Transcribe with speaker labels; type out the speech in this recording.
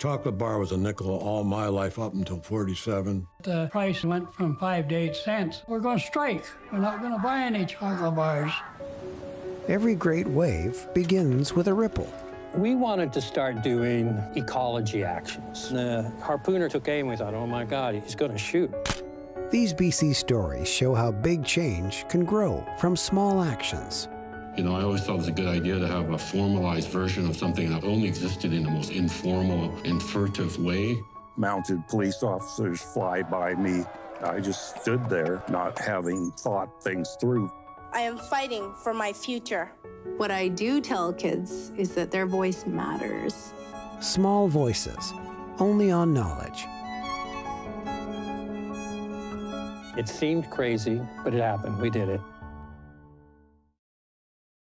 Speaker 1: Chocolate bar was a nickel all my life up until 47.
Speaker 2: The price went from five to eight cents. We're going to strike. We're not going to buy any chocolate bars.
Speaker 3: Every great wave begins with a ripple.
Speaker 4: We wanted to start doing ecology actions. The harpooner took aim. We thought, oh my God, he's going to shoot.
Speaker 3: These BC stories show how big change can grow from small actions.
Speaker 5: You know, I always thought it was a good idea to have a formalized version of something that only existed in the most informal and furtive way.
Speaker 6: Mounted police officers fly by me. I just stood there, not having thought things through.
Speaker 7: I am fighting for my future.
Speaker 8: What I do tell kids is that their voice matters.
Speaker 3: Small voices, only on knowledge.
Speaker 4: It seemed crazy, but it happened. We did it.